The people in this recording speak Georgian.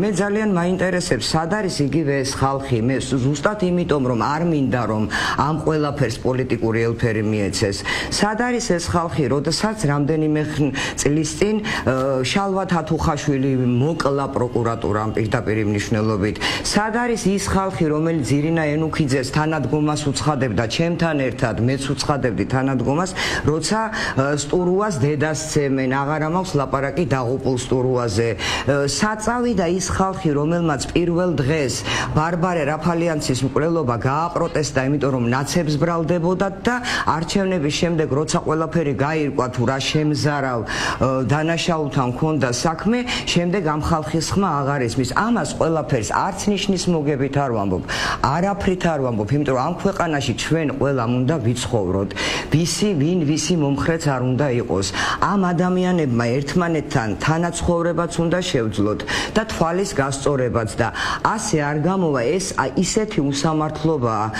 მე ძალიან მაინტერესებს სად არის იგივე ეს ხალხი? მე ზუსტად იმიტომ რომ არ მინდა რომ ამ ყველაფერს პოლიტიკური ელფერი მიეცეს. სად არის ეს ხალხი? როდესაც რამდენიმე წლის წინ შალვა თათუხაშვილი მოკლა პროკურატურამ პირდაპირ მნიშვნელობით. სად არის ის ხალხი რომელიც ირინა ენუქიძეს თანადგომას უცხადებდა? ჩემთან ერთად მეც უცხადებდი თანადგომას როცა სტურუას დედას ცემენ აღარა მაქვს ლაპარაკი დაღუპულ სტურუაზე. საწავიდა ის ხალხი რომელმაც პირველ დღეს ბარბარე რაფალიანცის მკვლელობა გააპროტესტა იმიტომ რომ ნაცებს ბრალდებოდათ და არჩევნების შემდეგ როცა ყველაფერი გაირკვა თუ რა შემზარავ დანაშაულთან ქონდა საქმე შემდეგ ამ ხალხის ხმა აღარ ისმის. ამას ყველაფერს არც ნიშნის მოგებით არ ვამბობ არაფრით არ ვამბობ იმიტომ რომ ამ ქვეყანაში ჩვენ ყველამ უნდა ვიცხოვროთ. ვისი ვინ ვისი მომხრეც არ უნდა იყოს. ამ ადამიანებმა ერთმანეთთან თანაცხოვრებაც უნდა შევძლოთ და თვალ თვალის გასწორებაც და ასე არ გამოვა ეს ისეთი უსამართლობაა